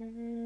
Mm-hmm.